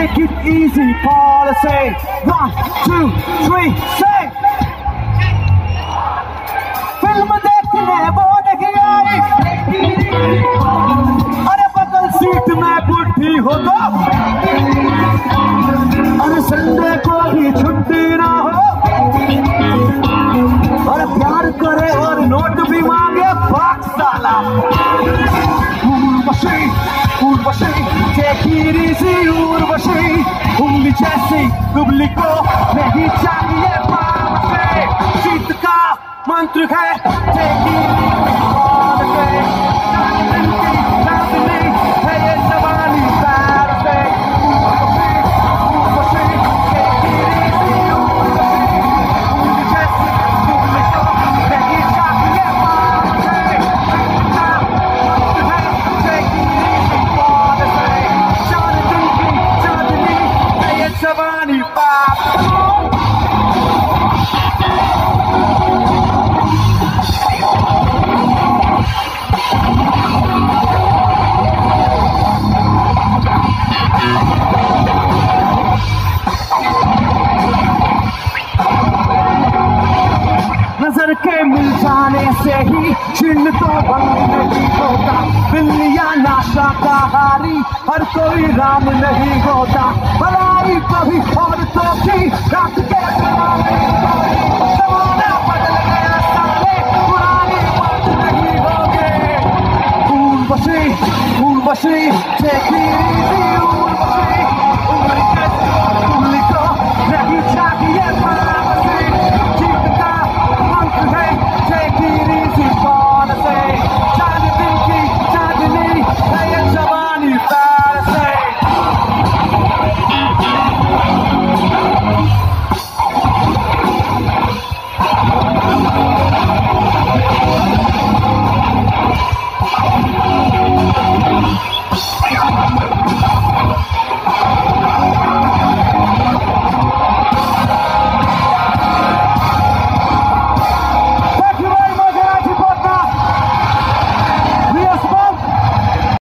Take it easy, policy. One, two, three, say. Film देखने वो नहीं आई अरे बगल सीट में बुढ़ी हो तो उंगली जैसी दुबली को नहीं चाहिए जीत का मंत्र है जाने से ही चिन्ह तो नहीं होता। बिल्लिया नाशा का हारी कोई राम नहीं होता। भलाई कभी औरतों की रात के